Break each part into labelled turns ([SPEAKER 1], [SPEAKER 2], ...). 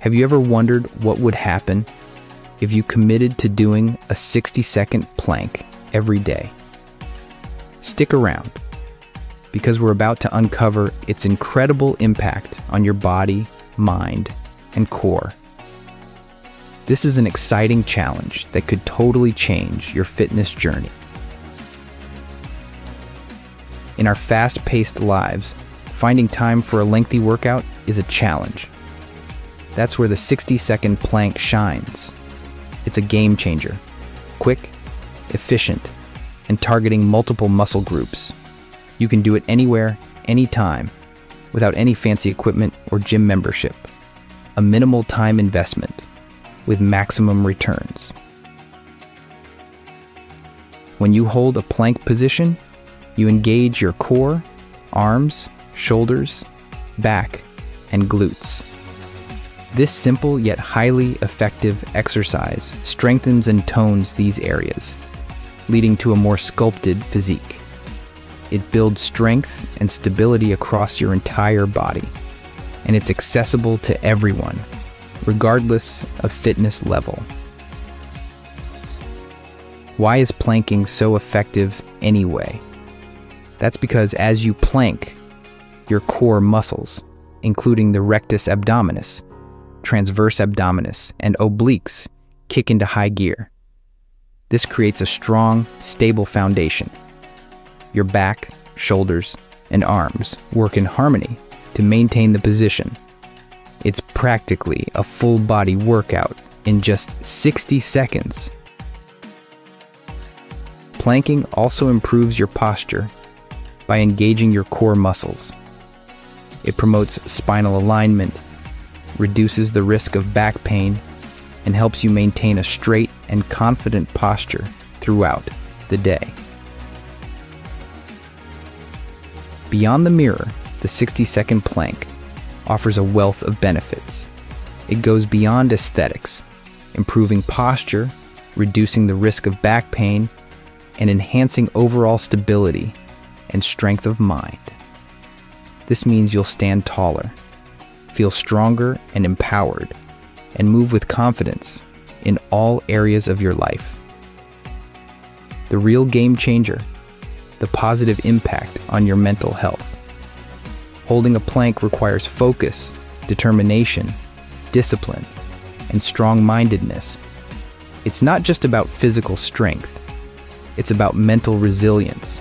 [SPEAKER 1] Have you ever wondered what would happen if you committed to doing a 60 second plank every day? Stick around because we're about to uncover its incredible impact on your body, mind, and core. This is an exciting challenge that could totally change your fitness journey. In our fast paced lives, finding time for a lengthy workout is a challenge. That's where the 60 second plank shines. It's a game changer. Quick, efficient, and targeting multiple muscle groups. You can do it anywhere, anytime, without any fancy equipment or gym membership. A minimal time investment with maximum returns. When you hold a plank position, you engage your core, arms, shoulders, back, and glutes. This simple yet highly effective exercise strengthens and tones these areas, leading to a more sculpted physique. It builds strength and stability across your entire body, and it's accessible to everyone, regardless of fitness level. Why is planking so effective anyway? That's because as you plank, your core muscles, including the rectus abdominis, transverse abdominis, and obliques, kick into high gear. This creates a strong, stable foundation. Your back, shoulders, and arms work in harmony to maintain the position. It's practically a full body workout in just 60 seconds. Planking also improves your posture by engaging your core muscles. It promotes spinal alignment, reduces the risk of back pain, and helps you maintain a straight and confident posture throughout the day. Beyond the mirror, the 60 second plank offers a wealth of benefits. It goes beyond aesthetics, improving posture, reducing the risk of back pain, and enhancing overall stability and strength of mind. This means you'll stand taller, feel stronger and empowered, and move with confidence in all areas of your life. The real game changer, the positive impact on your mental health. Holding a plank requires focus, determination, discipline, and strong mindedness. It's not just about physical strength, it's about mental resilience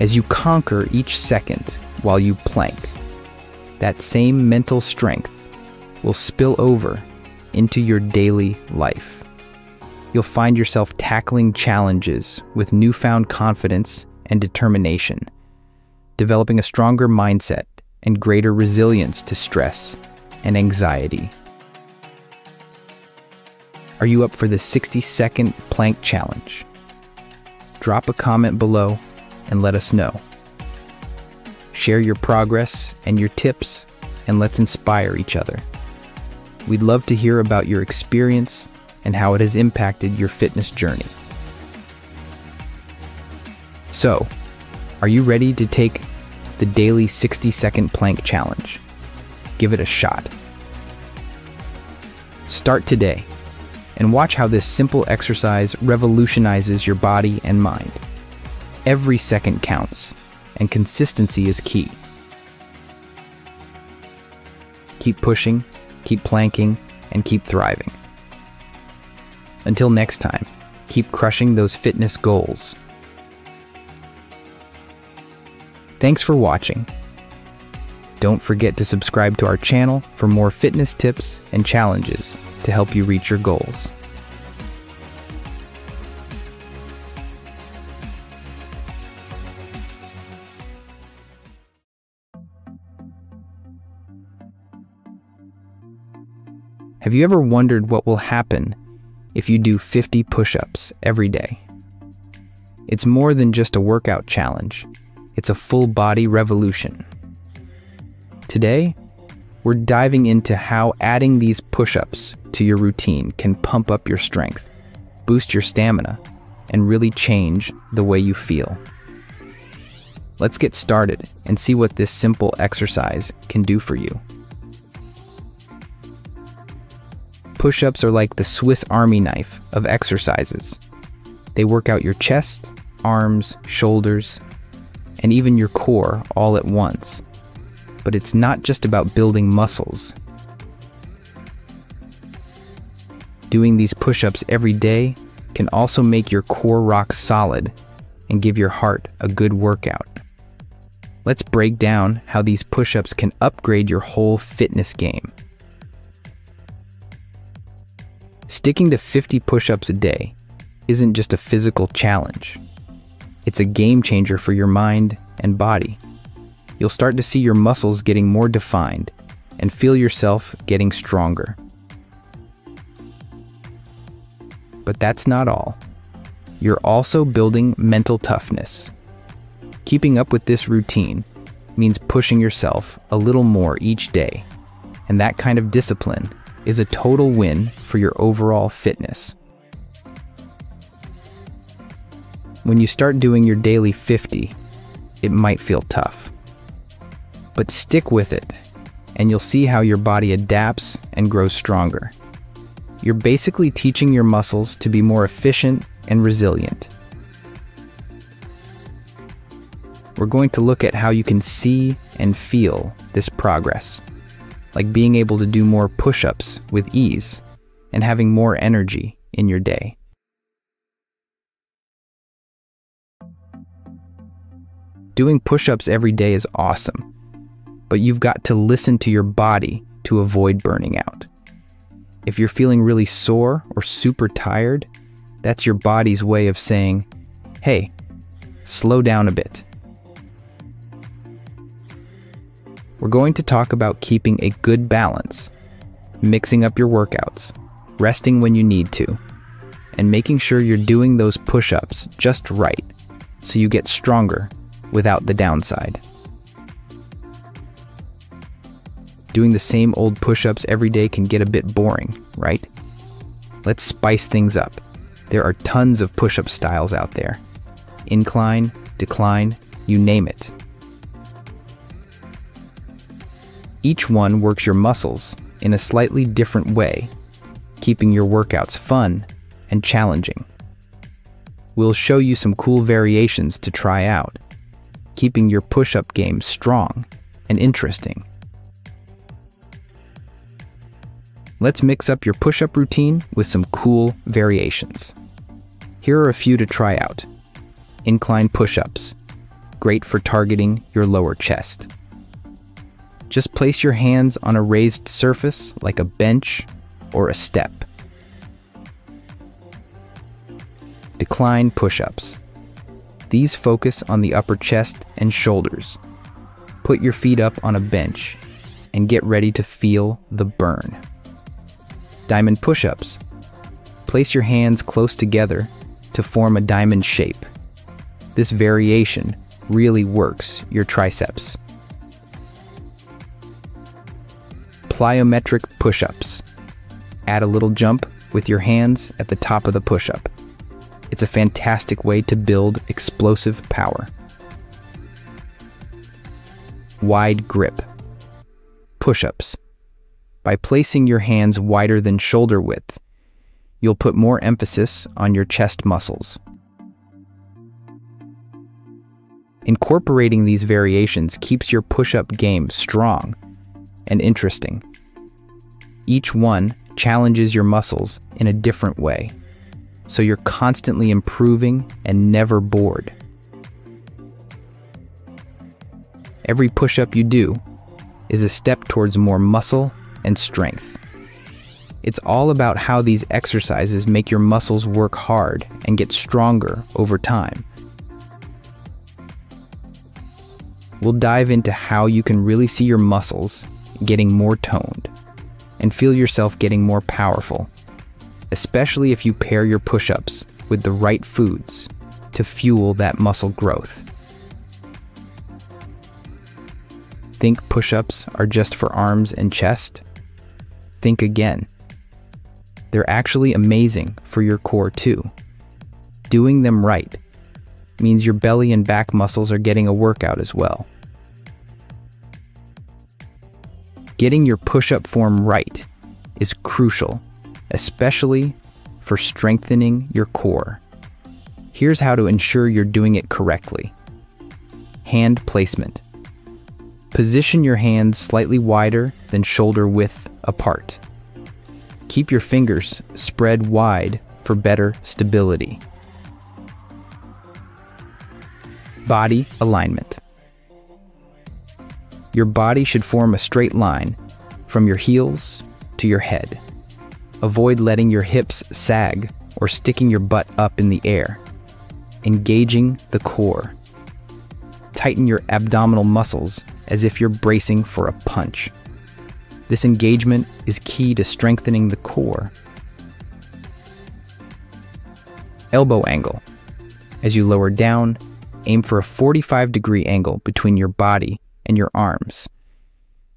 [SPEAKER 1] as you conquer each second while you plank. That same mental strength will spill over into your daily life. You'll find yourself tackling challenges with newfound confidence and determination, developing a stronger mindset and greater resilience to stress and anxiety. Are you up for the 60 second plank challenge? Drop a comment below and let us know. Share your progress and your tips, and let's inspire each other. We'd love to hear about your experience and how it has impacted your fitness journey. So, are you ready to take the daily 60 second plank challenge? Give it a shot. Start today and watch how this simple exercise revolutionizes your body and mind. Every second counts, and consistency is key. Keep pushing, keep planking, and keep thriving. Until next time, keep crushing those fitness goals. Thanks for watching. Don't forget to subscribe to our channel for more fitness tips and challenges to help you reach your goals. Have you ever wondered what will happen if you do 50 push ups every day? It's more than just a workout challenge, it's a full body revolution. Today, we're diving into how adding these push ups to your routine can pump up your strength, boost your stamina, and really change the way you feel. Let's get started and see what this simple exercise can do for you. Push ups are like the Swiss Army knife of exercises. They work out your chest, arms, shoulders, and even your core all at once. But it's not just about building muscles. Doing these push ups every day can also make your core rock solid and give your heart a good workout. Let's break down how these push ups can upgrade your whole fitness game. Sticking to 50 push ups a day isn't just a physical challenge, it's a game changer for your mind and body. You'll start to see your muscles getting more defined and feel yourself getting stronger. But that's not all. You're also building mental toughness. Keeping up with this routine means pushing yourself a little more each day, and that kind of discipline is a total win for your overall fitness. When you start doing your daily 50, it might feel tough. But stick with it, and you'll see how your body adapts and grows stronger. You're basically teaching your muscles to be more efficient and resilient. We're going to look at how you can see and feel this progress like being able to do more push ups with ease and having more energy in your day. Doing push ups every day is awesome, but you've got to listen to your body to avoid burning out. If you're feeling really sore or super tired, that's your body's way of saying, hey, slow down a bit. We're going to talk about keeping a good balance, mixing up your workouts, resting when you need to, and making sure you're doing those push ups just right so you get stronger without the downside. Doing the same old push ups every day can get a bit boring, right? Let's spice things up. There are tons of push up styles out there incline, decline, you name it. Each one works your muscles in a slightly different way, keeping your workouts fun and challenging. We'll show you some cool variations to try out, keeping your push up game strong and interesting. Let's mix up your push up routine with some cool variations. Here are a few to try out incline push ups, great for targeting your lower chest. Just place your hands on a raised surface like a bench or a step. Decline push ups. These focus on the upper chest and shoulders. Put your feet up on a bench and get ready to feel the burn. Diamond push ups. Place your hands close together to form a diamond shape. This variation really works your triceps. Plyometric push ups. Add a little jump with your hands at the top of the push up. It's a fantastic way to build explosive power. Wide grip. Push ups. By placing your hands wider than shoulder width, you'll put more emphasis on your chest muscles. Incorporating these variations keeps your push up game strong and interesting. Each one challenges your muscles in a different way, so you're constantly improving and never bored. Every push up you do is a step towards more muscle and strength. It's all about how these exercises make your muscles work hard and get stronger over time. We'll dive into how you can really see your muscles getting more toned and feel yourself getting more powerful, especially if you pair your push ups with the right foods to fuel that muscle growth. Think push ups are just for arms and chest? Think again. They're actually amazing for your core too. Doing them right means your belly and back muscles are getting a workout as well. Getting your push up form right is crucial, especially for strengthening your core. Here's how to ensure you're doing it correctly hand placement. Position your hands slightly wider than shoulder width apart. Keep your fingers spread wide for better stability. Body alignment. Your body should form a straight line from your heels to your head. Avoid letting your hips sag or sticking your butt up in the air. Engaging the core. Tighten your abdominal muscles as if you're bracing for a punch. This engagement is key to strengthening the core. Elbow angle. As you lower down, aim for a 45 degree angle between your body and your arms.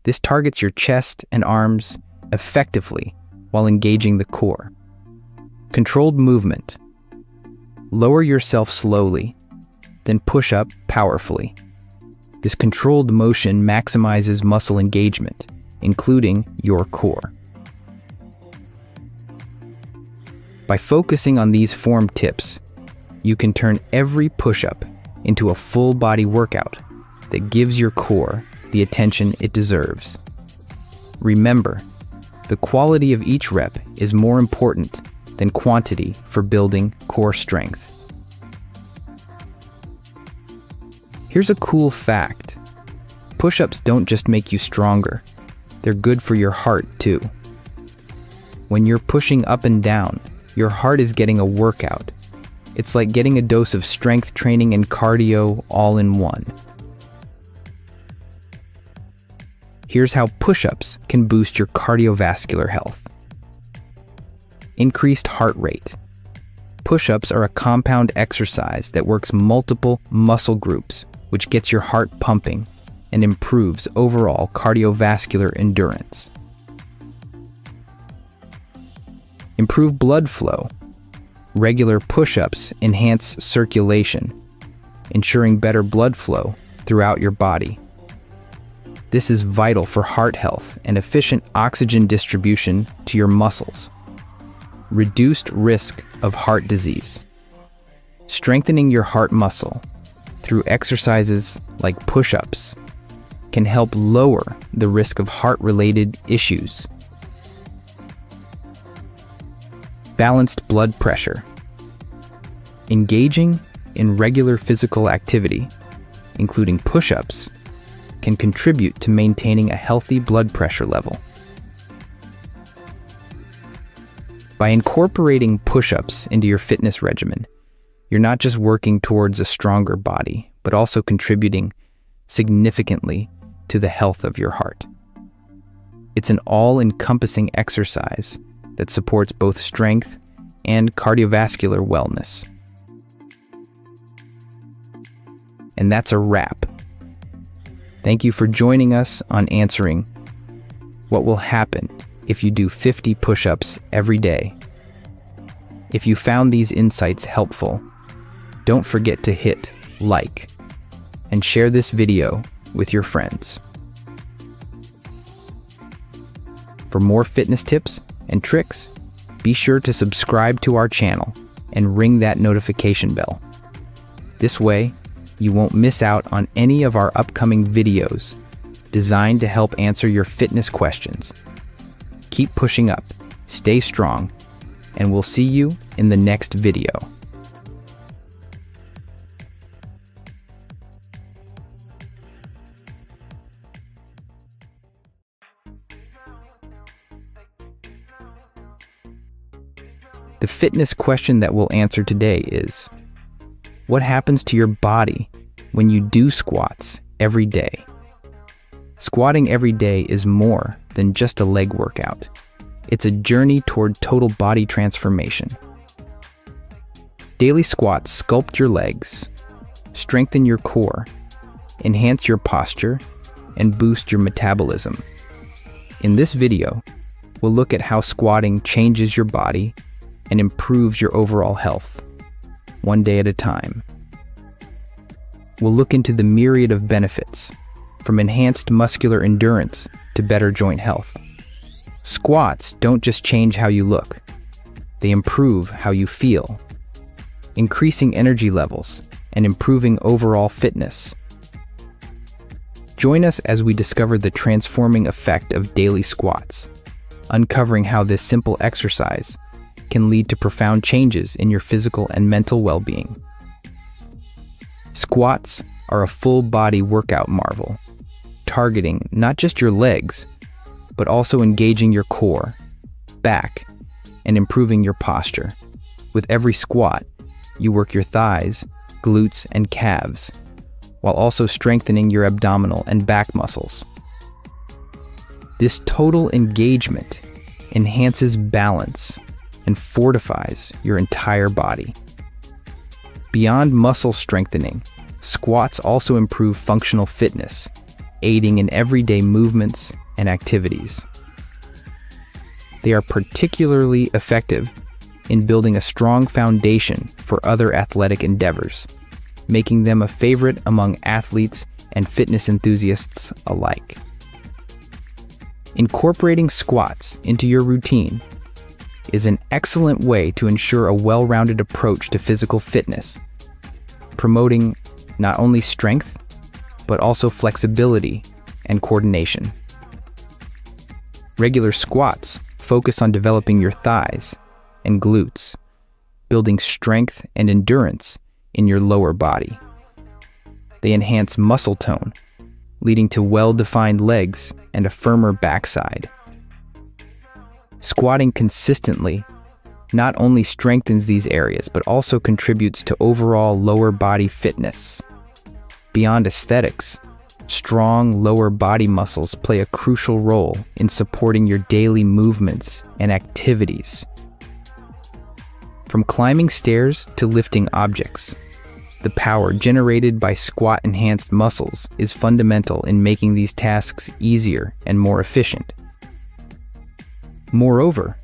[SPEAKER 1] This targets your chest and arms effectively while engaging the core. Controlled movement. Lower yourself slowly, then push up powerfully. This controlled motion maximizes muscle engagement, including your core. By focusing on these form tips, you can turn every push up into a full body workout that gives your core the attention it deserves. Remember, the quality of each rep is more important than quantity for building core strength. Here's a cool fact push ups don't just make you stronger, they're good for your heart too. When you're pushing up and down, your heart is getting a workout. It's like getting a dose of strength training and cardio all in one. Here's how push ups can boost your cardiovascular health. Increased heart rate. Push ups are a compound exercise that works multiple muscle groups which gets your heart pumping and improves overall cardiovascular endurance. Improve blood flow. Regular push ups enhance circulation, ensuring better blood flow throughout your body. This is vital for heart health and efficient oxygen distribution to your muscles. Reduced risk of heart disease. Strengthening your heart muscle through exercises like push ups can help lower the risk of heart related issues. Balanced blood pressure. Engaging in regular physical activity, including push ups, can contribute to maintaining a healthy blood pressure level. By incorporating push ups into your fitness regimen, you're not just working towards a stronger body, but also contributing significantly to the health of your heart. It's an all encompassing exercise that supports both strength and cardiovascular wellness. And that's a wrap. Thank you for joining us on answering what will happen if you do 50 push ups every day. If you found these insights helpful, don't forget to hit like and share this video with your friends. For more fitness tips and tricks, be sure to subscribe to our channel and ring that notification bell. This way, you won't miss out on any of our upcoming videos designed to help answer your fitness questions. Keep pushing up, stay strong, and we'll see you in the next video. The fitness question that we'll answer today is What happens to your body when you do squats every day? Squatting every day is more than just a leg workout, it's a journey toward total body transformation. Daily squats sculpt your legs, strengthen your core, enhance your posture, and boost your metabolism. In this video, we'll look at how squatting changes your body and improves your overall health, one day at a time. we'll look into the myriad of benefits, from enhanced muscular endurance to better joint health. Squats don't just change how you look, they improve how you feel, increasing energy levels and improving overall fitness. Join us as we discover the transforming effect of daily squats, uncovering how this simple exercise can lead to profound changes in your physical and mental well being. Squats are a full body workout marvel, targeting not just your legs, but also engaging your core, back, and improving your posture. With every squat, you work your thighs, glutes, and calves, while also strengthening your abdominal and back muscles. This total engagement enhances balance and fortifies your entire body. Beyond muscle strengthening, squats also improve functional fitness, aiding in everyday movements and activities. They are particularly effective in building a strong foundation for other athletic endeavors, making them a favorite among athletes and fitness enthusiasts alike. Incorporating squats into your routine is an excellent way to ensure a well rounded approach to physical fitness, promoting not only strength, but also flexibility and coordination. Regular squats focus on developing your thighs and glutes, building strength and endurance in your lower body. They enhance muscle tone, leading to well defined legs and a firmer backside. Squatting consistently not only strengthens these areas, but also contributes to overall lower body fitness. Beyond aesthetics, strong lower body muscles play a crucial role in supporting your daily movements and activities. From climbing stairs to lifting objects, the power generated by squat enhanced muscles is fundamental in making these tasks easier and more efficient. Moreover,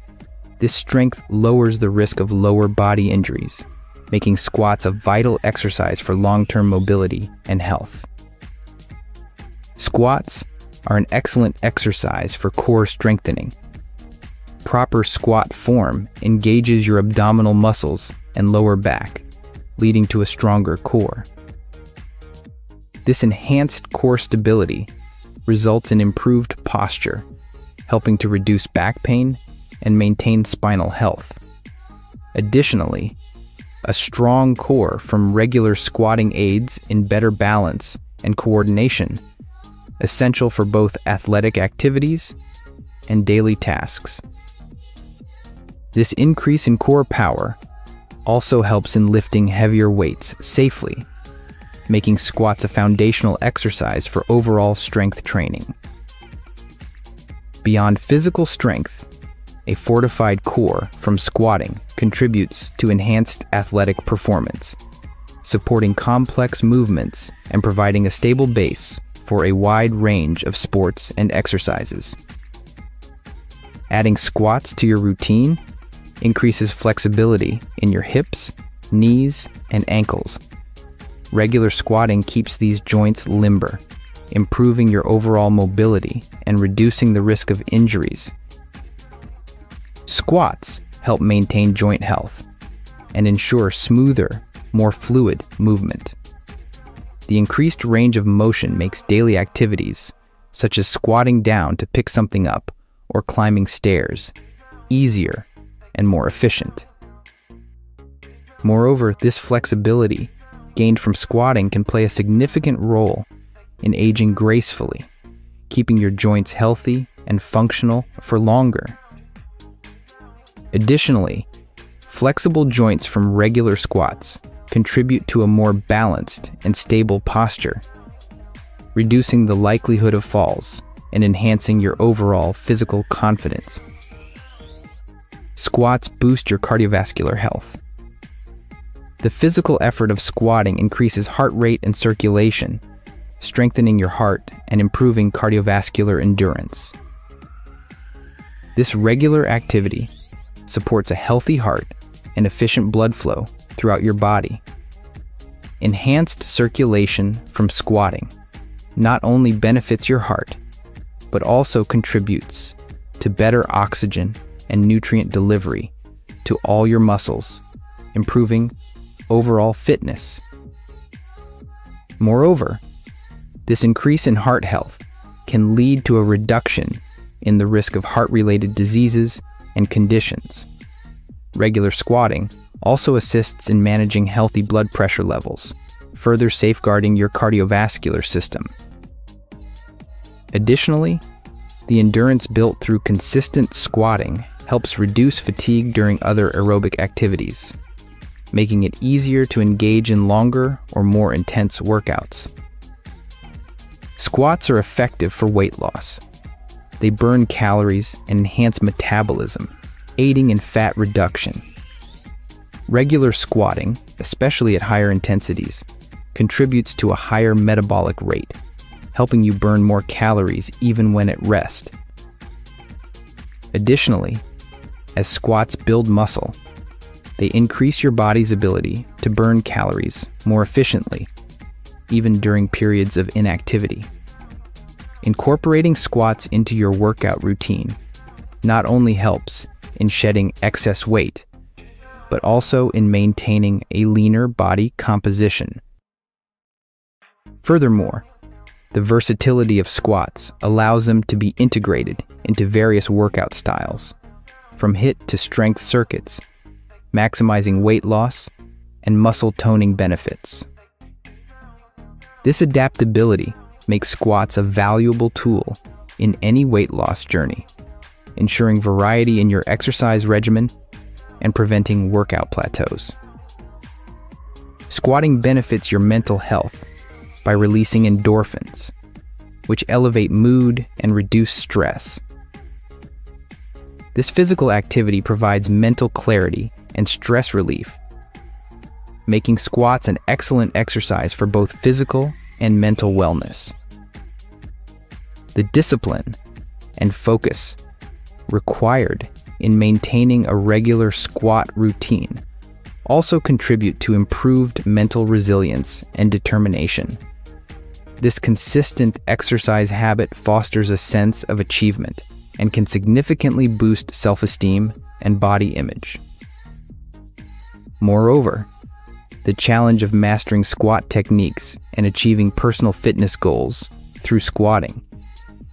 [SPEAKER 1] this strength lowers the risk of lower body injuries, making squats a vital exercise for long term mobility and health. Squats are an excellent exercise for core strengthening. Proper squat form engages your abdominal muscles and lower back, leading to a stronger core. This enhanced core stability results in improved posture helping to reduce back pain and maintain spinal health. Additionally, a strong core from regular squatting aids in better balance and coordination, essential for both athletic activities and daily tasks. This increase in core power also helps in lifting heavier weights safely, making squats a foundational exercise for overall strength training. Beyond physical strength, a fortified core from squatting contributes to enhanced athletic performance, supporting complex movements and providing a stable base for a wide range of sports and exercises. Adding squats to your routine increases flexibility in your hips, knees, and ankles. Regular squatting keeps these joints limber improving your overall mobility and reducing the risk of injuries. Squats help maintain joint health and ensure smoother, more fluid movement. The increased range of motion makes daily activities, such as squatting down to pick something up or climbing stairs, easier and more efficient. Moreover, this flexibility gained from squatting can play a significant role in aging gracefully, keeping your joints healthy and functional for longer. Additionally, flexible joints from regular squats contribute to a more balanced and stable posture, reducing the likelihood of falls and enhancing your overall physical confidence. Squats boost your cardiovascular health. The physical effort of squatting increases heart rate and circulation, strengthening your heart and improving cardiovascular endurance. This regular activity supports a healthy heart and efficient blood flow throughout your body. Enhanced circulation from squatting not only benefits your heart, but also contributes to better oxygen and nutrient delivery to all your muscles, improving overall fitness. Moreover, this increase in heart health can lead to a reduction in the risk of heart related diseases and conditions. Regular squatting also assists in managing healthy blood pressure levels, further safeguarding your cardiovascular system. Additionally, the endurance built through consistent squatting helps reduce fatigue during other aerobic activities, making it easier to engage in longer or more intense workouts. Squats are effective for weight loss. They burn calories and enhance metabolism, aiding in fat reduction. Regular squatting, especially at higher intensities, contributes to a higher metabolic rate, helping you burn more calories even when at rest. Additionally, as squats build muscle, they increase your body's ability to burn calories more efficiently, even during periods of inactivity. Incorporating squats into your workout routine not only helps in shedding excess weight, but also in maintaining a leaner body composition. Furthermore, the versatility of squats allows them to be integrated into various workout styles, from HIIT to strength circuits, maximizing weight loss and muscle toning benefits. This adaptability makes squats a valuable tool in any weight loss journey, ensuring variety in your exercise regimen and preventing workout plateaus. Squatting benefits your mental health by releasing endorphins, which elevate mood and reduce stress. This physical activity provides mental clarity and stress relief, making squats an excellent exercise for both physical and mental wellness. The discipline and focus required in maintaining a regular squat routine also contribute to improved mental resilience and determination. This consistent exercise habit fosters a sense of achievement and can significantly boost self esteem and body image. Moreover, the challenge of mastering squat techniques and achieving personal fitness goals through squatting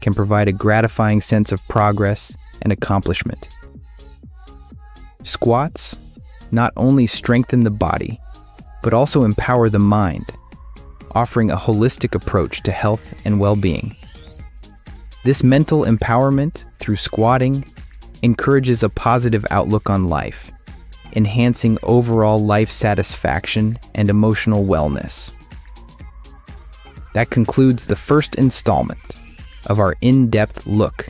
[SPEAKER 1] can provide a gratifying sense of progress and accomplishment. Squats not only strengthen the body, but also empower the mind, offering a holistic approach to health and well being. This mental empowerment through squatting encourages a positive outlook on life, enhancing overall life satisfaction and emotional wellness. That concludes the first installment of our in depth look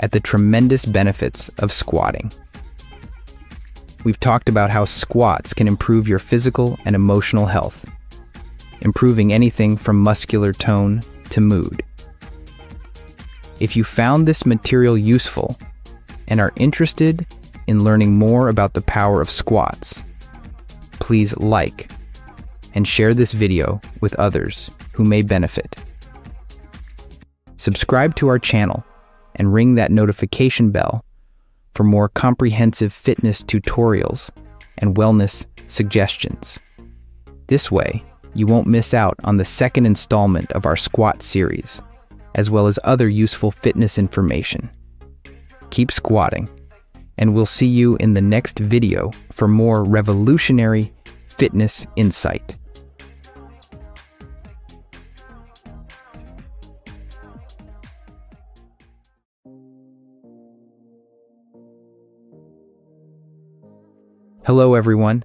[SPEAKER 1] at the tremendous benefits of squatting. We've talked about how squats can improve your physical and emotional health, improving anything from muscular tone to mood. If you found this material useful and are interested in learning more about the power of squats, please like and share this video with others who may benefit. Subscribe to our channel and ring that notification bell for more comprehensive fitness tutorials and wellness suggestions. This way, you won't miss out on the second installment of our squat series, as well as other useful fitness information. Keep squatting, and we'll see you in the next video for more revolutionary fitness insight. Hello, everyone.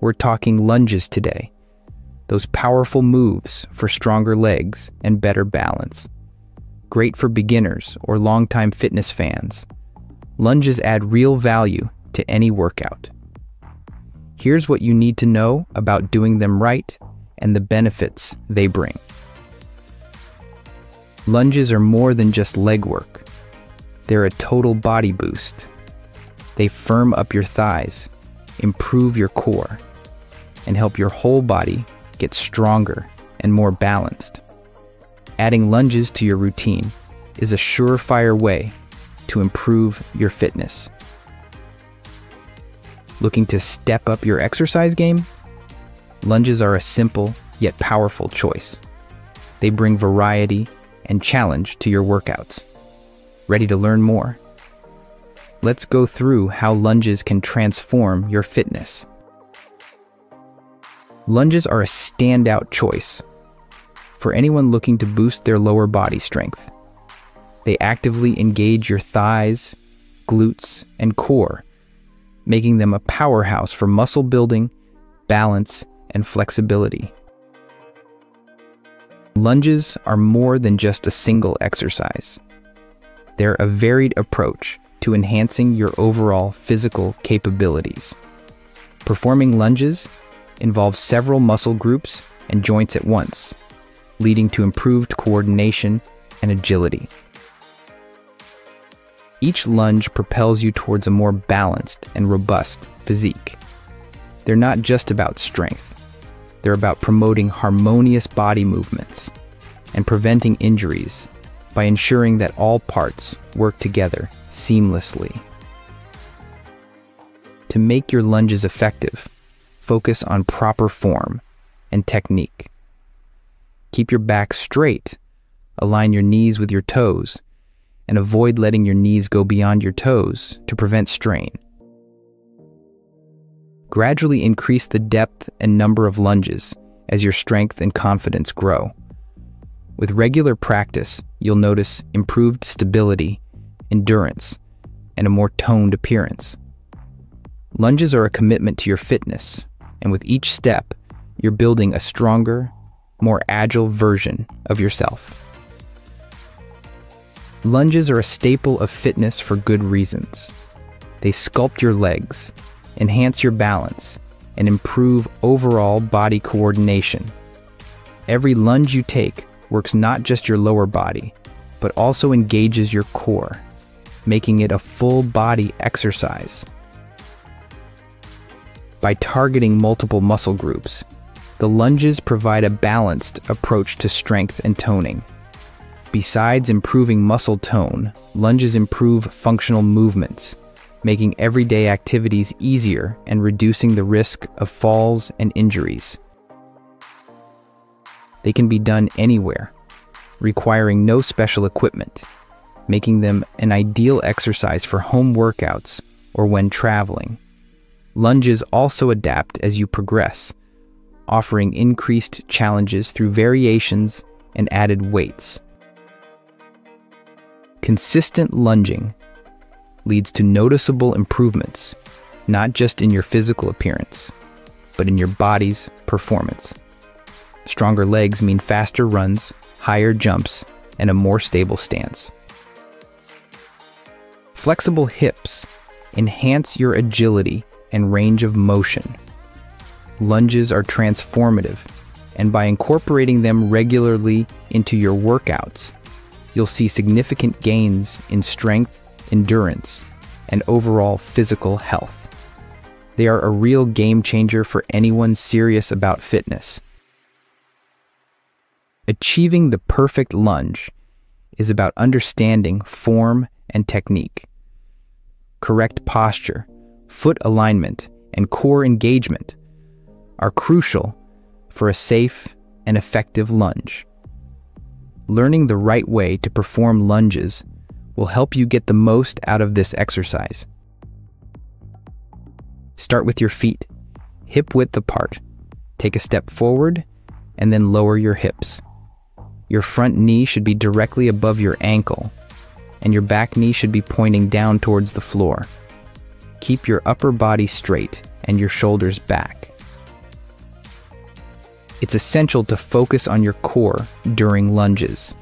[SPEAKER 1] We're talking lunges today. Those powerful moves for stronger legs and better balance. Great for beginners or longtime fitness fans. Lunges add real value to any workout. Here's what you need to know about doing them right and the benefits they bring. Lunges are more than just leg work. They're a total body boost. They firm up your thighs improve your core, and help your whole body get stronger and more balanced. Adding lunges to your routine is a surefire way to improve your fitness. Looking to step up your exercise game? Lunges are a simple yet powerful choice. They bring variety and challenge to your workouts. Ready to learn more? Let's go through how lunges can transform your fitness. Lunges are a standout choice for anyone looking to boost their lower body strength. They actively engage your thighs, glutes, and core, making them a powerhouse for muscle building, balance, and flexibility. Lunges are more than just a single exercise. They're a varied approach to enhancing your overall physical capabilities. Performing lunges involves several muscle groups and joints at once, leading to improved coordination and agility. Each lunge propels you towards a more balanced and robust physique. They're not just about strength, they're about promoting harmonious body movements and preventing injuries by ensuring that all parts work together seamlessly. To make your lunges effective, focus on proper form and technique. Keep your back straight, align your knees with your toes, and avoid letting your knees go beyond your toes to prevent strain. Gradually increase the depth and number of lunges as your strength and confidence grow. With regular practice, you'll notice improved stability, endurance, and a more toned appearance. Lunges are a commitment to your fitness, and with each step, you're building a stronger, more agile version of yourself. Lunges are a staple of fitness for good reasons. They sculpt your legs, enhance your balance, and improve overall body coordination. Every lunge you take works not just your lower body, but also engages your core, making it a full body exercise. By targeting multiple muscle groups, the lunges provide a balanced approach to strength and toning. Besides improving muscle tone, lunges improve functional movements, making everyday activities easier and reducing the risk of falls and injuries. They can be done anywhere, requiring no special equipment, making them an ideal exercise for home workouts or when traveling. Lunges also adapt as you progress, offering increased challenges through variations and added weights. Consistent lunging leads to noticeable improvements, not just in your physical appearance, but in your body's performance. Stronger legs mean faster runs, higher jumps, and a more stable stance. Flexible hips enhance your agility and range of motion. Lunges are transformative, and by incorporating them regularly into your workouts, you'll see significant gains in strength, endurance, and overall physical health. They are a real game changer for anyone serious about fitness. Achieving the perfect lunge is about understanding form and technique. Correct posture, foot alignment, and core engagement are crucial for a safe and effective lunge. Learning the right way to perform lunges will help you get the most out of this exercise. Start with your feet, hip width apart. Take a step forward and then lower your hips. Your front knee should be directly above your ankle, and your back knee should be pointing down towards the floor. Keep your upper body straight and your shoulders back. It's essential to focus on your core during lunges.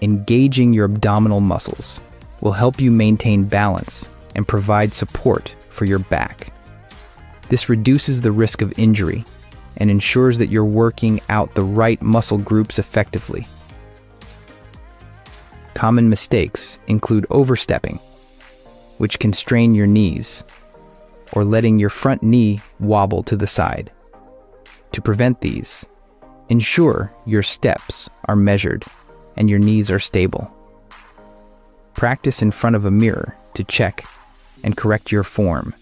[SPEAKER 1] Engaging your abdominal muscles will help you maintain balance and provide support for your back. This reduces the risk of injury and ensures that you're working out the right muscle groups effectively. Common mistakes include overstepping, which can strain your knees, or letting your front knee wobble to the side. To prevent these, ensure your steps are measured and your knees are stable. Practice in front of a mirror to check and correct your form.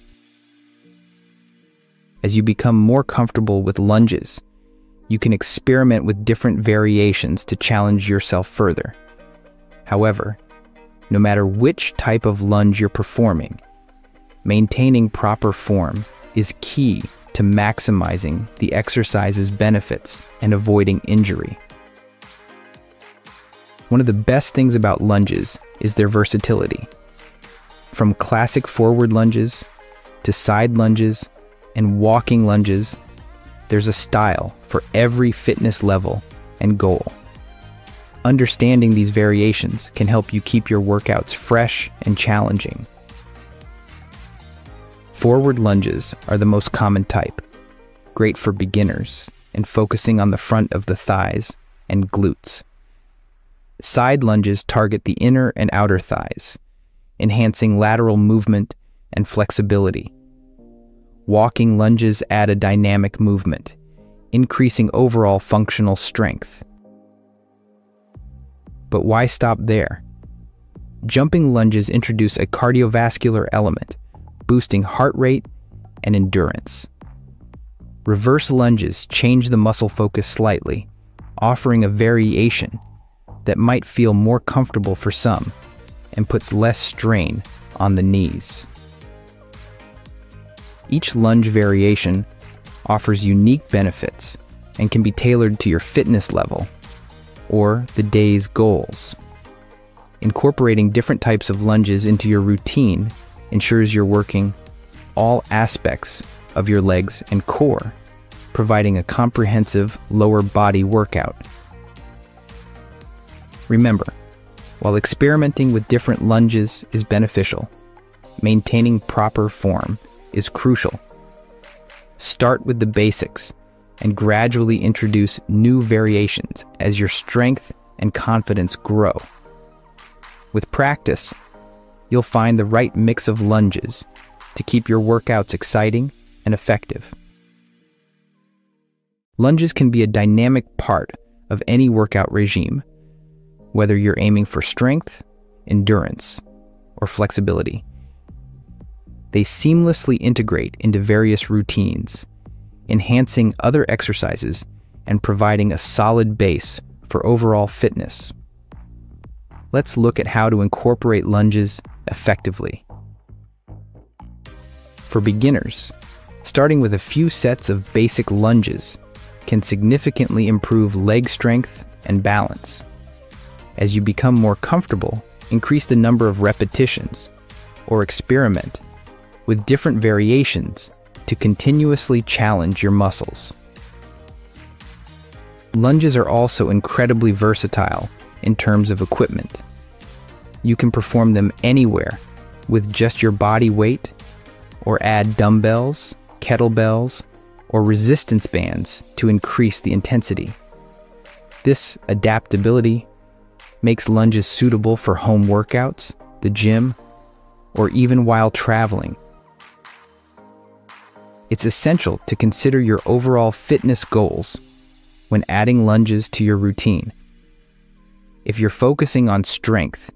[SPEAKER 1] As you become more comfortable with lunges, you can experiment with different variations to challenge yourself further. However, no matter which type of lunge you're performing, maintaining proper form is key to maximizing the exercise's benefits and avoiding injury. One of the best things about lunges is their versatility. From classic forward lunges to side lunges and walking lunges, there's a style for every fitness level and goal. Understanding these variations can help you keep your workouts fresh and challenging. Forward lunges are the most common type, great for beginners and focusing on the front of the thighs and glutes. Side lunges target the inner and outer thighs, enhancing lateral movement and flexibility. Walking lunges add a dynamic movement, increasing overall functional strength. But why stop there? Jumping lunges introduce a cardiovascular element, boosting heart rate and endurance. Reverse lunges change the muscle focus slightly, offering a variation that might feel more comfortable for some and puts less strain on the knees. Each lunge variation offers unique benefits and can be tailored to your fitness level or the day's goals. Incorporating different types of lunges into your routine ensures you're working all aspects of your legs and core, providing a comprehensive lower body workout Remember, while experimenting with different lunges is beneficial, maintaining proper form is crucial. Start with the basics and gradually introduce new variations as your strength and confidence grow. With practice, you'll find the right mix of lunges to keep your workouts exciting and effective. Lunges can be a dynamic part of any workout regime whether you're aiming for strength, endurance, or flexibility. They seamlessly integrate into various routines, enhancing other exercises and providing a solid base for overall fitness. Let's look at how to incorporate lunges effectively. For beginners, starting with a few sets of basic lunges can significantly improve leg strength and balance. As you become more comfortable, increase the number of repetitions or experiment with different variations to continuously challenge your muscles. Lunges are also incredibly versatile in terms of equipment. You can perform them anywhere with just your body weight or add dumbbells, kettlebells, or resistance bands to increase the intensity. This adaptability makes lunges suitable for home workouts, the gym, or even while traveling. It's essential to consider your overall fitness goals when adding lunges to your routine. If you're focusing on strength,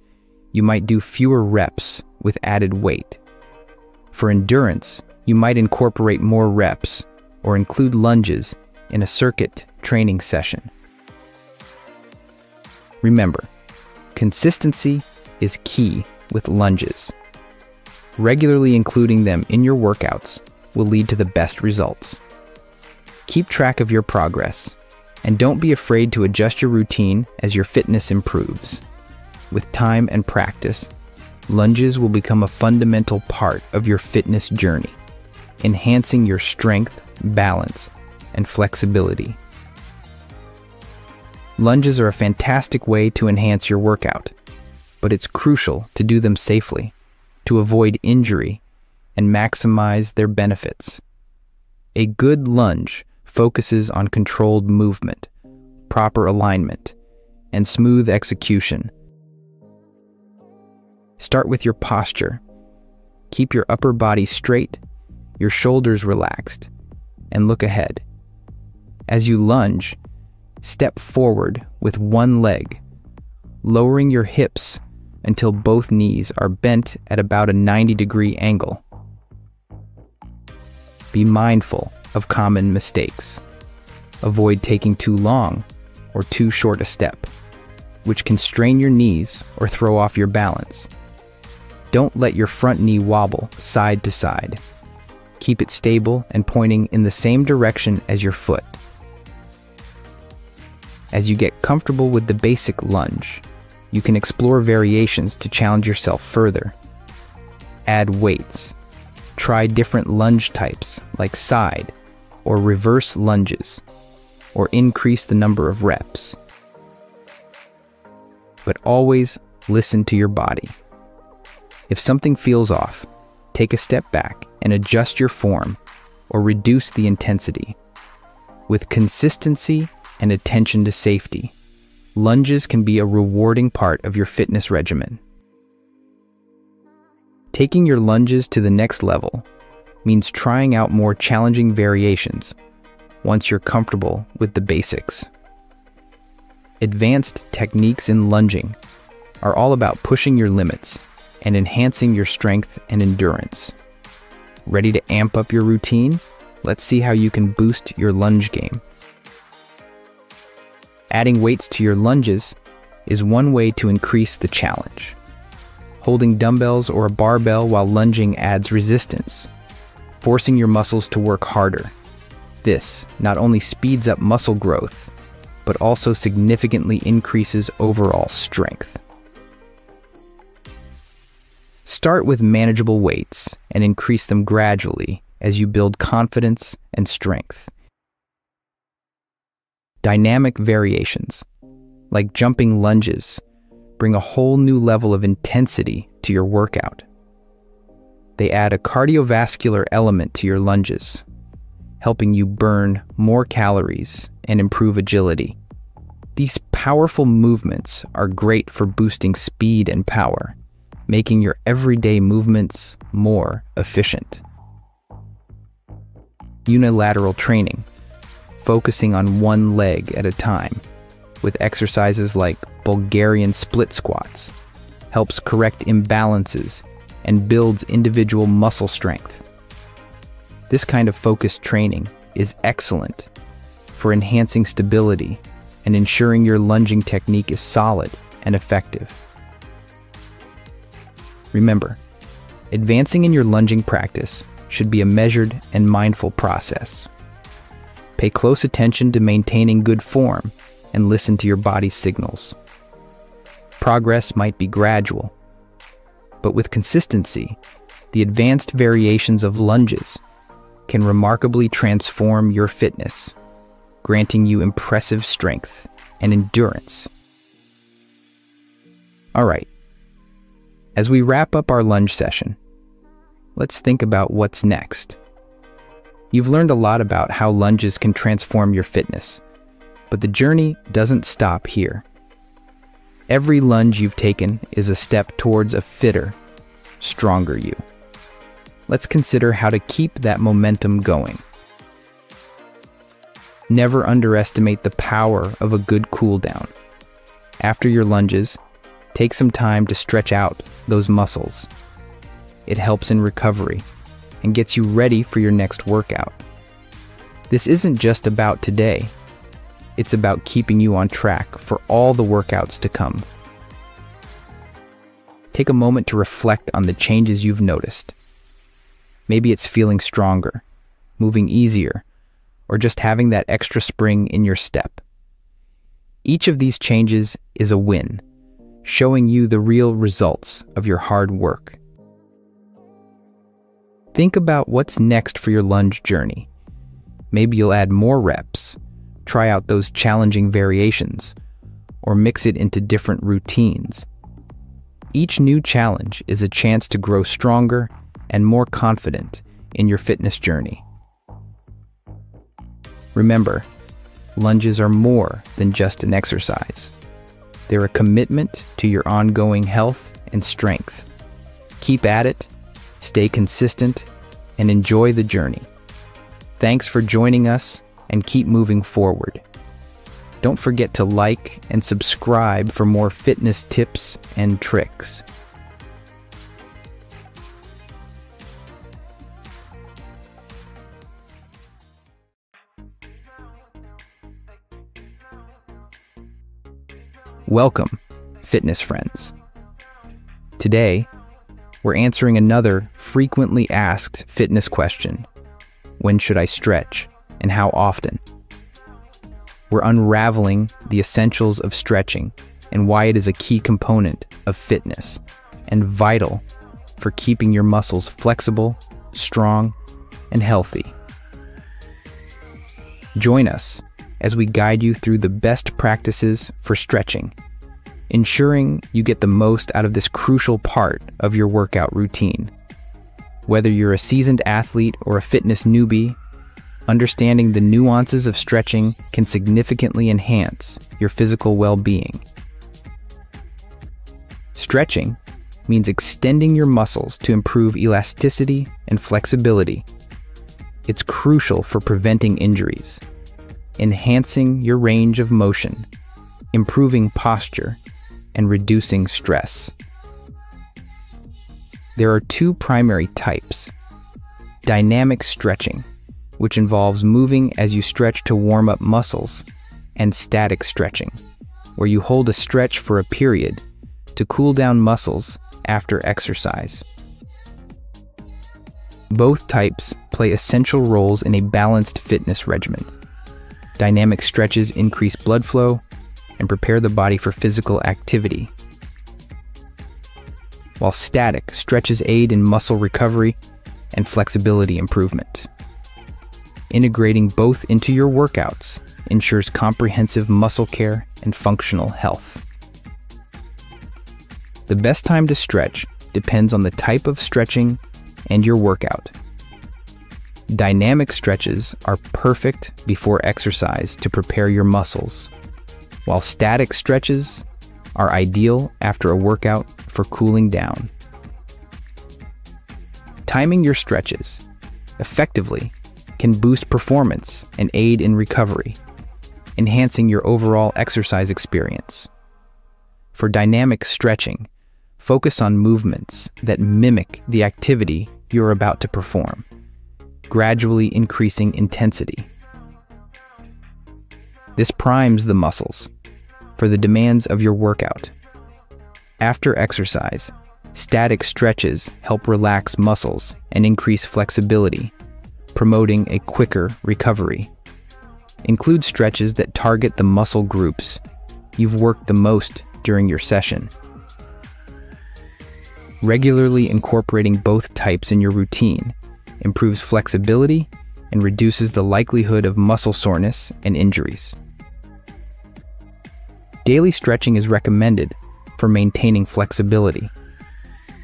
[SPEAKER 1] you might do fewer reps with added weight. For endurance, you might incorporate more reps or include lunges in a circuit training session. Remember, consistency is key with lunges. Regularly including them in your workouts will lead to the best results. Keep track of your progress and don't be afraid to adjust your routine as your fitness improves. With time and practice, lunges will become a fundamental part of your fitness journey, enhancing your strength, balance, and flexibility. Lunges are a fantastic way to enhance your workout, but it's crucial to do them safely to avoid injury and maximize their benefits. A good lunge focuses on controlled movement, proper alignment, and smooth execution. Start with your posture. Keep your upper body straight, your shoulders relaxed, and look ahead. As you lunge, step forward with one leg, lowering your hips until both knees are bent at about a 90 degree angle. Be mindful of common mistakes. Avoid taking too long or too short a step, which can strain your knees or throw off your balance. Don't let your front knee wobble side to side. Keep it stable and pointing in the same direction as your foot. As you get comfortable with the basic lunge, you can explore variations to challenge yourself further. Add weights. Try different lunge types like side or reverse lunges, or increase the number of reps. But always listen to your body. If something feels off, take a step back and adjust your form or reduce the intensity. With consistency and attention to safety, lunges can be a rewarding part of your fitness regimen. Taking your lunges to the next level means trying out more challenging variations once you're comfortable with the basics. Advanced techniques in lunging are all about pushing your limits and enhancing your strength and endurance. Ready to amp up your routine? Let's see how you can boost your lunge game. Adding weights to your lunges is one way to increase the challenge. Holding dumbbells or a barbell while lunging adds resistance, forcing your muscles to work harder. This not only speeds up muscle growth, but also significantly increases overall strength. Start with manageable weights and increase them gradually as you build confidence and strength dynamic variations, like jumping lunges, bring a whole new level of intensity to your workout. They add a cardiovascular element to your lunges, helping you burn more calories and improve agility. These powerful movements are great for boosting speed and power, making your everyday movements more efficient. Unilateral training focusing on one leg at a time, with exercises like Bulgarian split squats, helps correct imbalances and builds individual muscle strength. This kind of focused training is excellent for enhancing stability and ensuring your lunging technique is solid and effective. Remember, advancing in your lunging practice should be a measured and mindful process. Pay close attention to maintaining good form and listen to your body's signals. Progress might be gradual, but with consistency, the advanced variations of lunges can remarkably transform your fitness, granting you impressive strength and endurance. All right, as we wrap up our lunge session, let's think about what's next. You've learned a lot about how lunges can transform your fitness, but the journey doesn't stop here. Every lunge you've taken is a step towards a fitter, stronger you. Let's consider how to keep that momentum going. Never underestimate the power of a good cool down. After your lunges, take some time to stretch out those muscles. It helps in recovery and gets you ready for your next workout. This isn't just about today, it's about keeping you on track for all the workouts to come. Take a moment to reflect on the changes you've noticed. Maybe it's feeling stronger, moving easier, or just having that extra spring in your step. Each of these changes is a win, showing you the real results of your hard work. Think about what's next for your lunge journey. Maybe you'll add more reps, try out those challenging variations, or mix it into different routines. Each new challenge is a chance to grow stronger and more confident in your fitness journey. Remember, lunges are more than just an exercise. They're a commitment to your ongoing health and strength. Keep at it stay consistent, and enjoy the journey. Thanks for joining us and keep moving forward. Don't forget to like and subscribe for more fitness tips and tricks. Welcome, fitness friends. Today, we're answering another frequently asked fitness question When should I stretch and how often? We're unraveling the essentials of stretching and why it is a key component of fitness and vital for keeping your muscles flexible, strong, and healthy. Join us as we guide you through the best practices for stretching ensuring you get the most out of this crucial part of your workout routine. Whether you're a seasoned athlete or a fitness newbie, understanding the nuances of stretching can significantly enhance your physical well being. Stretching means extending your muscles to improve elasticity and flexibility. It's crucial for preventing injuries, enhancing your range of motion, improving posture, and reducing stress. There are two primary types dynamic stretching, which involves moving as you stretch to warm up muscles, and static stretching, where you hold a stretch for a period to cool down muscles after exercise. Both types play essential roles in a balanced fitness regimen. Dynamic stretches increase blood flow, and prepare the body for physical activity. While static stretches aid in muscle recovery and flexibility improvement. Integrating both into your workouts ensures comprehensive muscle care and functional health. The best time to stretch depends on the type of stretching and your workout. Dynamic stretches are perfect before exercise to prepare your muscles while static stretches are ideal after a workout for cooling down. Timing your stretches effectively can boost performance and aid in recovery, enhancing your overall exercise experience. For dynamic stretching, focus on movements that mimic the activity you're about to perform, gradually increasing intensity. This primes the muscles for the demands of your workout. After exercise, static stretches help relax muscles and increase flexibility, promoting a quicker recovery. Include stretches that target the muscle groups you've worked the most during your session. Regularly incorporating both types in your routine improves flexibility and reduces the likelihood of muscle soreness and injuries. Daily stretching is recommended for maintaining flexibility.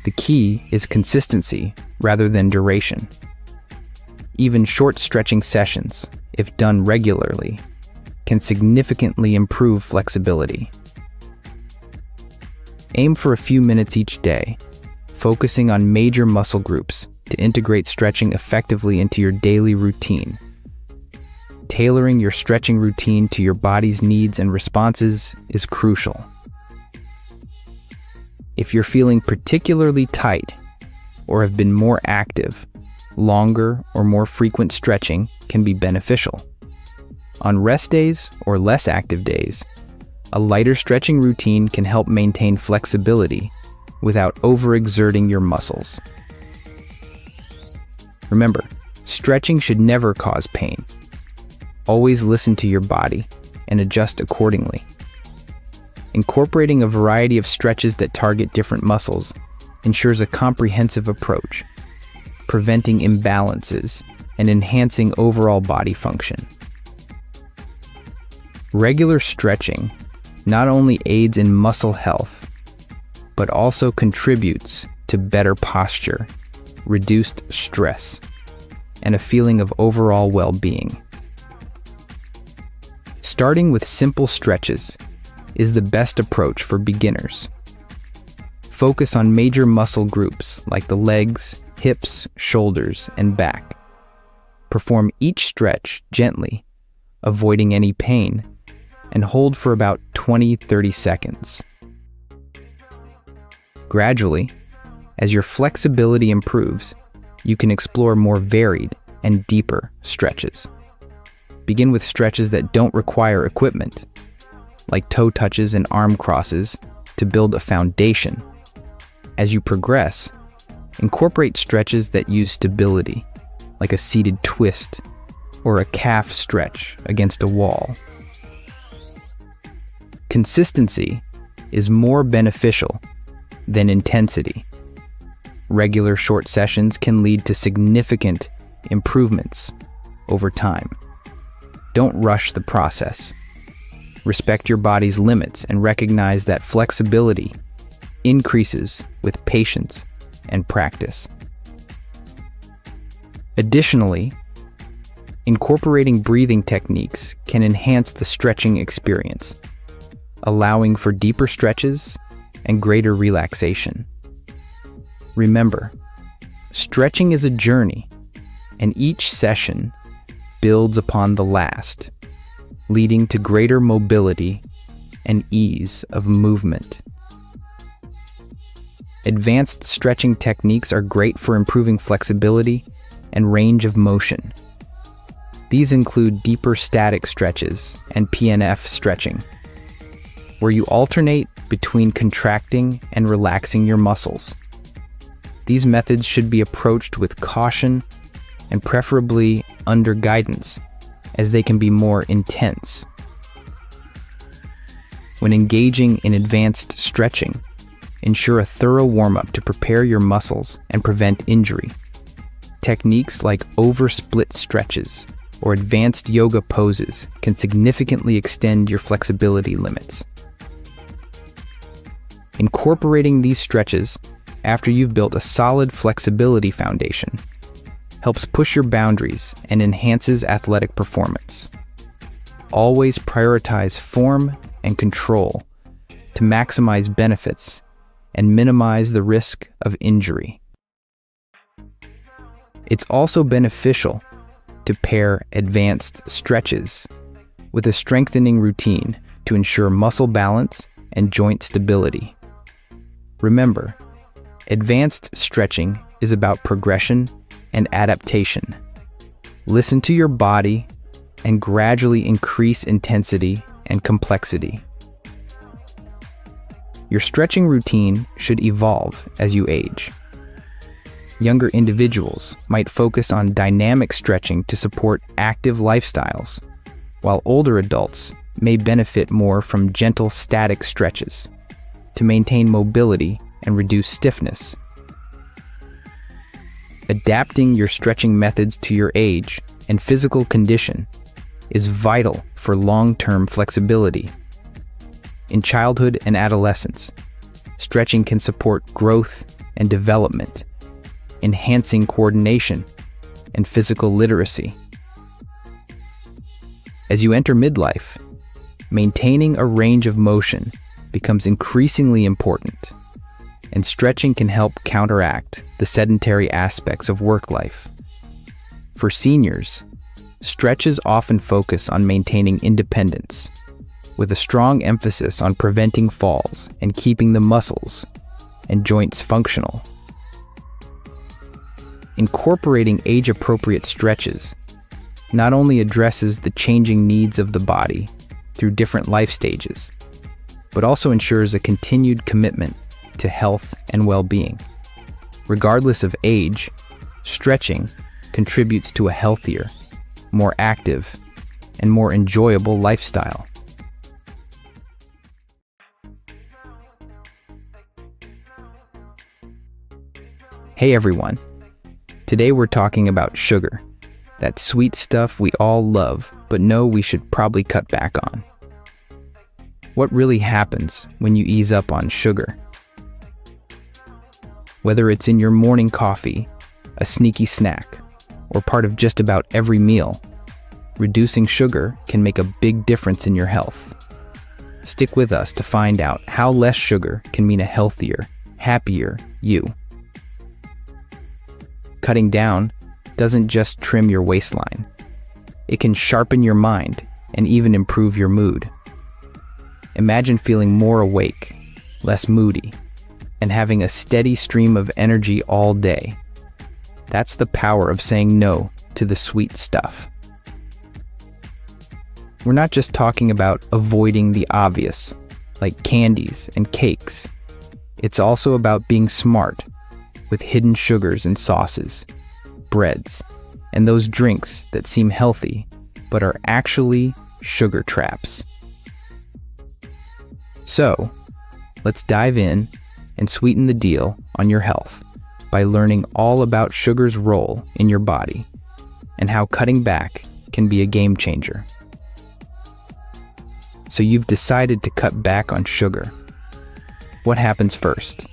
[SPEAKER 1] The key is consistency rather than duration. Even short stretching sessions, if done regularly, can significantly improve flexibility. Aim for a few minutes each day, focusing on major muscle groups to integrate stretching effectively into your daily routine. Tailoring your stretching routine to your body's needs and responses is crucial. If you're feeling particularly tight or have been more active, longer or more frequent stretching can be beneficial. On rest days or less active days, a lighter stretching routine can help maintain flexibility without overexerting your muscles. Remember, stretching should never cause pain. Always listen to your body and adjust accordingly. Incorporating a variety of stretches that target different muscles ensures a comprehensive approach, preventing imbalances and enhancing overall body function. Regular stretching not only aids in muscle health, but also contributes to better posture, reduced stress, and a feeling of overall well being. Starting with simple stretches is the best approach for beginners. Focus on major muscle groups like the legs, hips, shoulders, and back. Perform each stretch gently avoiding any pain, and hold for about 20 30 seconds. Gradually, as your flexibility improves, you can explore more varied and deeper stretches. Begin with stretches that don't require equipment, like toe touches and arm crosses, to build a foundation. As you progress, incorporate stretches that use stability, like a seated twist or a calf stretch against a wall. Consistency is more beneficial than intensity. Regular short sessions can lead to significant improvements over time. Don't rush the process. Respect your body's limits and recognize that flexibility increases with patience and practice. Additionally, incorporating breathing techniques can enhance the stretching experience, allowing for deeper stretches and greater relaxation. Remember, stretching is a journey, and each session builds upon the last, leading to greater mobility and ease of movement. Advanced stretching techniques are great for improving flexibility and range of motion. These include deeper static stretches and PNF stretching, where you alternate between contracting and relaxing your muscles. These methods should be approached with caution and preferably under guidance, as they can be more intense. When engaging in advanced stretching, ensure a thorough warm up to prepare your muscles and prevent injury. Techniques like over split stretches or advanced yoga poses can significantly extend your flexibility limits. Incorporating these stretches after you've built a solid flexibility foundation helps push your boundaries and enhances athletic performance. Always prioritize form and control to maximize benefits and minimize the risk of injury. It's also beneficial to pair advanced stretches with a strengthening routine to ensure muscle balance and joint stability. Remember, advanced stretching is about progression and adaptation. Listen to your body and gradually increase intensity and complexity. Your stretching routine should evolve as you age. Younger individuals might focus on dynamic stretching to support active lifestyles, while older adults may benefit more from gentle static stretches to maintain mobility and reduce stiffness. Adapting your stretching methods to your age and physical condition is vital for long term flexibility. In childhood and adolescence, stretching can support growth and development, enhancing coordination and physical literacy. As you enter midlife, maintaining a range of motion becomes increasingly important, and stretching can help counteract the sedentary aspects of work life. For seniors, stretches often focus on maintaining independence, with a strong emphasis on preventing falls and keeping the muscles and joints functional. Incorporating age appropriate stretches not only addresses the changing needs of the body through different life stages, but also ensures a continued commitment to health and well being. Regardless of age, stretching contributes to a healthier, more active, and more enjoyable lifestyle. Hey everyone. Today we're talking about sugar, that sweet stuff we all love but know we should probably cut back on. What really happens when you ease up on sugar? Whether it's in your morning coffee, a sneaky snack, or part of just about every meal, reducing sugar can make a big difference in your health. Stick with us to find out how less sugar can mean a healthier, happier you. Cutting down doesn't just trim your waistline, it can sharpen your mind and even improve your mood. Imagine feeling more awake, less moody, and having a steady stream of energy all day. That's the power of saying no to the sweet stuff. We're not just talking about avoiding the obvious, like candies and cakes. It's also about being smart with hidden sugars and sauces, breads, and those drinks that seem healthy but are actually sugar traps. So, let's dive in and sweeten the deal on your health by learning all about sugar's role in your body and how cutting back can be a game changer. So, you've decided to cut back on sugar. What happens first?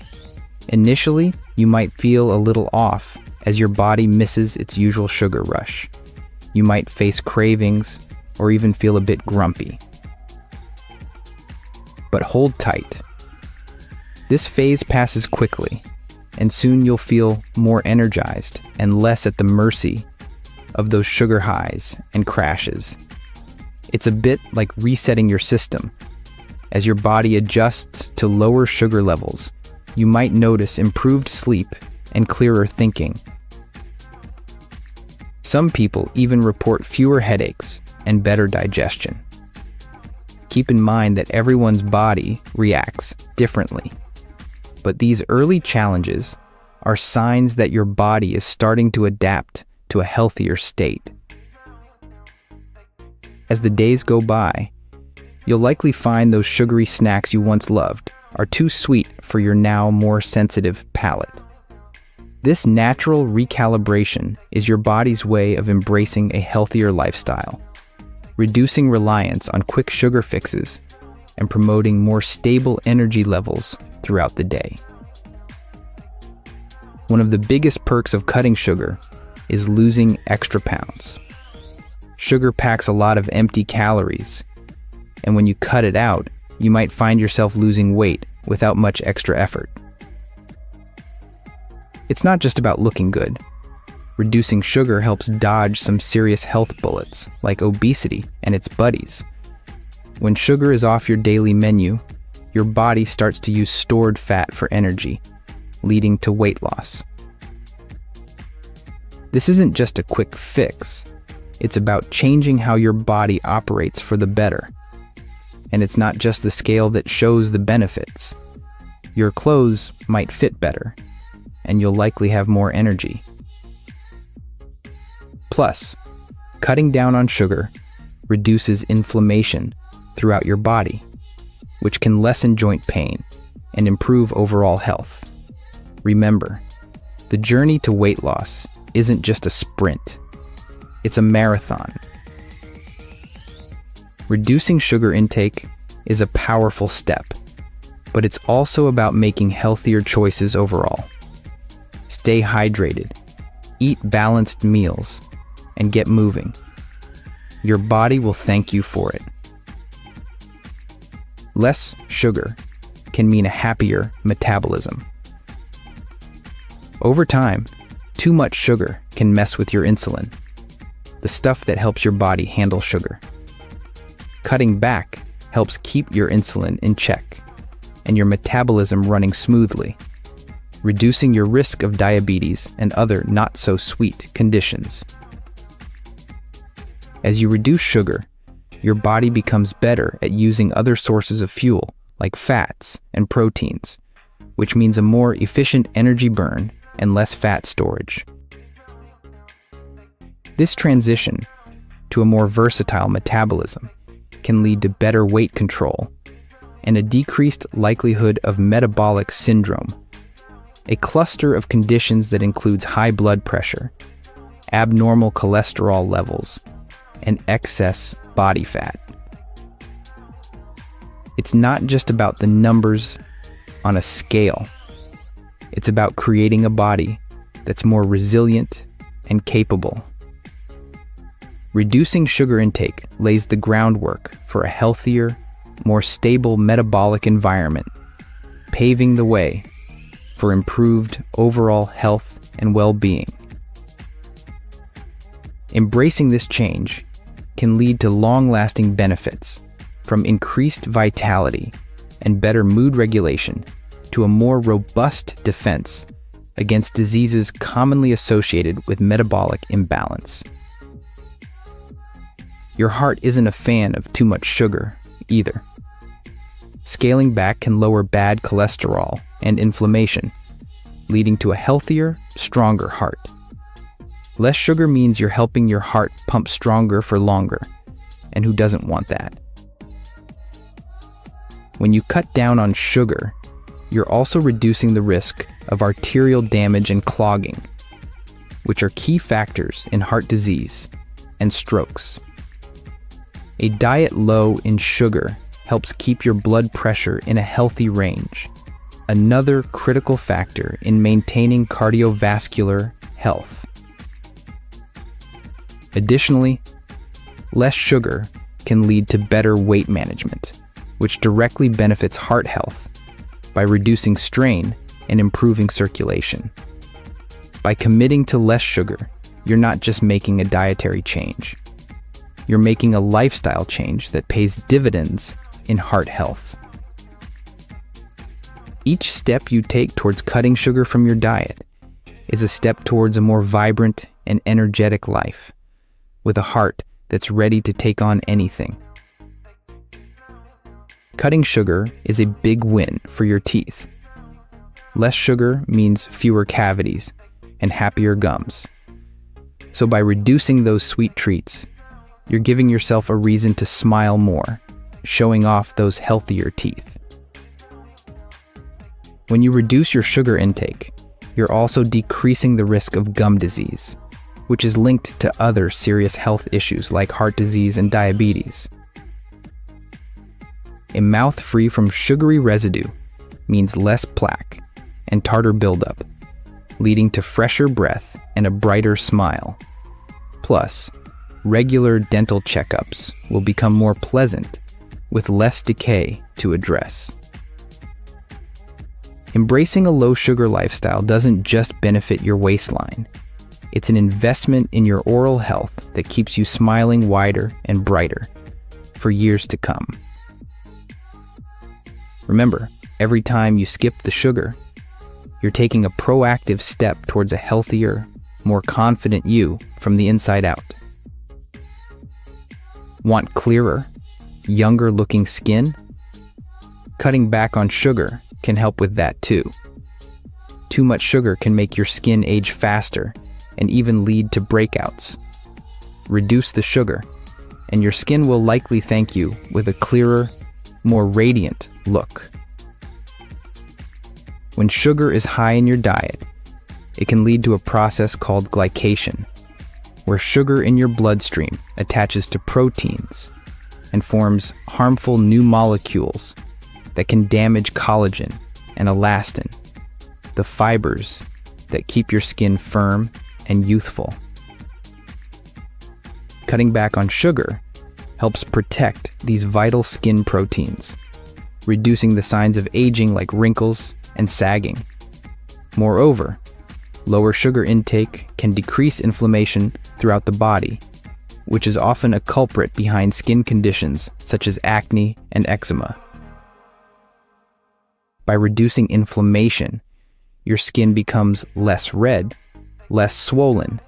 [SPEAKER 1] Initially, you might feel a little off as your body misses its usual sugar rush. You might face cravings or even feel a bit grumpy. But hold tight. This phase passes quickly, and soon you'll feel more energized and less at the mercy of those sugar highs and crashes. It's a bit like resetting your system. As your body adjusts to lower sugar levels, you might notice improved sleep and clearer thinking. Some people even report fewer headaches and better digestion. Keep in mind that everyone's body reacts differently. But these early challenges are signs that your body is starting to adapt to a healthier state. As the days go by, you'll likely find those sugary snacks you once loved are too sweet for your now more sensitive palate. This natural recalibration is your body's way of embracing a healthier lifestyle reducing reliance on quick sugar fixes, and promoting more stable energy levels throughout the day. One of the biggest perks of cutting sugar is losing extra pounds. Sugar packs a lot of empty calories, and when you cut it out, you might find yourself losing weight without much extra effort. It's not just about looking good. Reducing sugar helps dodge some serious health bullets, like obesity and its buddies. When sugar is off your daily menu, your body starts to use stored fat for energy, leading to weight loss. This isn't just a quick fix, it's about changing how your body operates for the better. And it's not just the scale that shows the benefits. Your clothes might fit better, and you'll likely have more energy. Plus, cutting down on sugar reduces inflammation throughout your body, which can lessen joint pain and improve overall health. Remember, the journey to weight loss isn't just a sprint, it's a marathon. Reducing sugar intake is a powerful step, but it's also about making healthier choices overall. Stay hydrated, eat balanced meals, and get moving. Your body will thank you for it. Less sugar can mean a happier metabolism. Over time, too much sugar can mess with your insulin, the stuff that helps your body handle sugar. Cutting back helps keep your insulin in check and your metabolism running smoothly, reducing your risk of diabetes and other not so sweet conditions. As you reduce sugar, your body becomes better at using other sources of fuel, like fats and proteins, which means a more efficient energy burn and less fat storage. This transition to a more versatile metabolism can lead to better weight control and a decreased likelihood of metabolic syndrome, a cluster of conditions that includes high blood pressure, abnormal cholesterol levels, and excess body fat. It's not just about the numbers on a scale, it's about creating a body that's more resilient and capable. Reducing sugar intake lays the groundwork for a healthier, more stable metabolic environment, paving the way for improved overall health and well being. Embracing this change can lead to long-lasting benefits, from increased vitality and better mood regulation to a more robust defense against diseases commonly associated with metabolic imbalance. Your heart isn't a fan of too much sugar, either. Scaling back can lower bad cholesterol and inflammation, leading to a healthier, stronger heart. Less sugar means you're helping your heart pump stronger for longer, and who doesn't want that? When you cut down on sugar, you're also reducing the risk of arterial damage and clogging, which are key factors in heart disease and strokes. A diet low in sugar helps keep your blood pressure in a healthy range, another critical factor in maintaining cardiovascular health. Additionally, less sugar can lead to better weight management, which directly benefits heart health by reducing strain and improving circulation. By committing to less sugar, you're not just making a dietary change. You're making a lifestyle change that pays dividends in heart health. Each step you take towards cutting sugar from your diet is a step towards a more vibrant and energetic life, with a heart that's ready to take on anything. Cutting sugar is a big win for your teeth. Less sugar means fewer cavities and happier gums. So by reducing those sweet treats, you're giving yourself a reason to smile more, showing off those healthier teeth. When you reduce your sugar intake, you're also decreasing the risk of gum disease, which is linked to other serious health issues like heart disease and diabetes. A mouth free from sugary residue means less plaque and tartar buildup, leading to fresher breath and a brighter smile. Plus, regular dental checkups will become more pleasant with less decay to address. Embracing a low sugar lifestyle doesn't just benefit your waistline. It's an investment in your oral health that keeps you smiling wider and brighter for years to come. Remember, every time you skip the sugar, you're taking a proactive step towards a healthier, more confident you from the inside out. Want clearer, younger looking skin? Cutting back on sugar can help with that too. Too much sugar can make your skin age faster and even lead to breakouts. Reduce the sugar, and your skin will likely thank you with a clearer, more radiant look. When sugar is high in your diet, it can lead to a process called glycation, where sugar in your bloodstream attaches to proteins and forms harmful new molecules that can damage collagen and elastin, the fibers that keep your skin firm and youthful. Cutting back on sugar helps protect these vital skin proteins, reducing the signs of aging like wrinkles and sagging. Moreover, lower sugar intake can decrease inflammation throughout the body, which is often a culprit behind skin conditions such as acne and eczema. By reducing inflammation, your skin becomes less red, less swollen,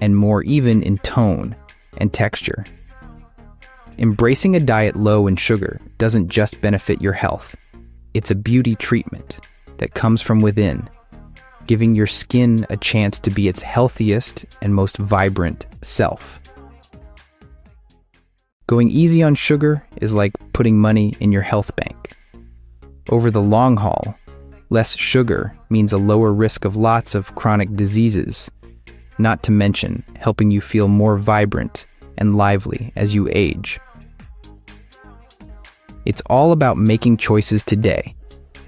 [SPEAKER 1] and more even in tone and texture. Embracing a diet low in sugar doesn't just benefit your health, it's a beauty treatment that comes from within, giving your skin a chance to be its healthiest and most vibrant self. Going easy on sugar is like putting money in your health bank. Over the long haul, less sugar means a lower risk of lots of chronic diseases, not to mention helping you feel more vibrant and lively as you age. It's all about making choices today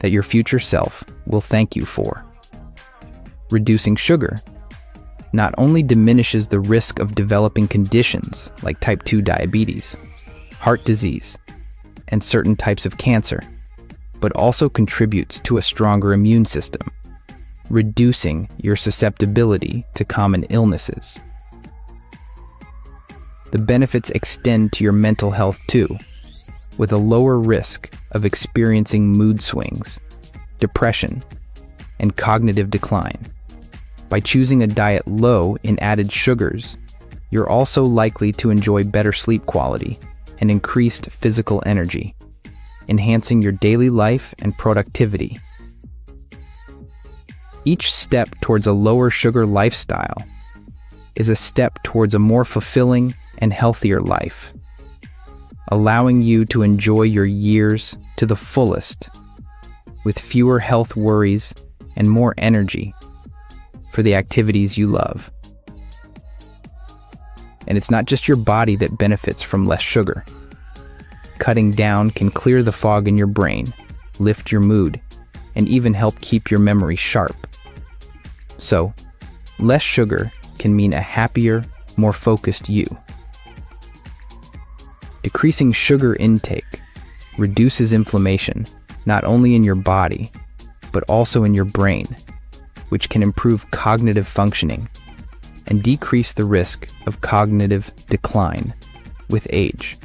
[SPEAKER 1] that your future self will thank you for. Reducing sugar not only diminishes the risk of developing conditions like type 2 diabetes, heart disease, and certain types of cancer but also contributes to a stronger immune system, reducing your susceptibility to common illnesses. the benefits extend to your mental health too, with a lower risk of experiencing mood swings, depression, and cognitive decline. By choosing a diet low in added sugars, you're also likely to enjoy better sleep quality and increased physical energy, enhancing your daily life and productivity. Each step towards a lower sugar lifestyle is a step towards a more fulfilling and healthier life, allowing you to enjoy your years to the fullest with fewer health worries and more energy for the activities you love. And it's not just your body that benefits from less sugar. Cutting down can clear the fog in your brain, lift your mood, and even help keep your memory sharp. So, less sugar can mean a happier, more focused you. Decreasing sugar intake reduces inflammation not only in your body, but also in your brain, which can improve cognitive functioning and decrease the risk of cognitive decline with age.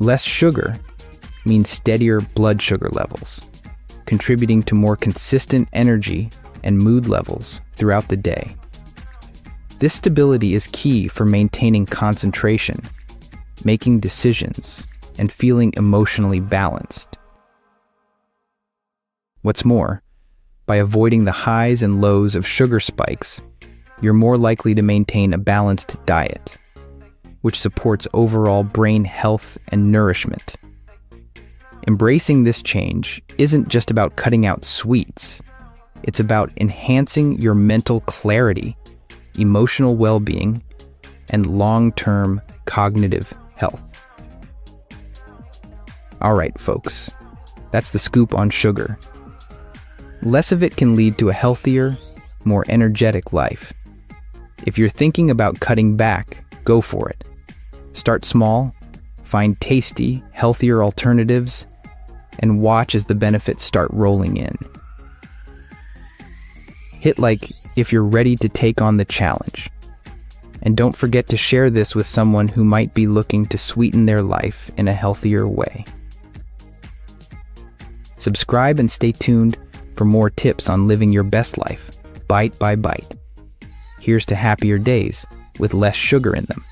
[SPEAKER 1] Less sugar means steadier blood sugar levels, contributing to more consistent energy and mood levels throughout the day. This stability is key for maintaining concentration, making decisions, and feeling emotionally balanced. What's more, by avoiding the highs and lows of sugar spikes, you're more likely to maintain a balanced diet, which supports overall brain health and nourishment. Embracing this change isn't just about cutting out sweets, it's about enhancing your mental clarity, emotional well being, and long term cognitive health. All right, folks, that's the scoop on sugar. Less of it can lead to a healthier, more energetic life. If you're thinking about cutting back, go for it. Start small, find tasty, healthier alternatives, and watch as the benefits start rolling in. Hit like if you're ready to take on the challenge. And don't forget to share this with someone who might be looking to sweeten their life in a healthier way. Subscribe and stay tuned for more tips on living your best life, bite by bite. Here's to happier days with less sugar in them.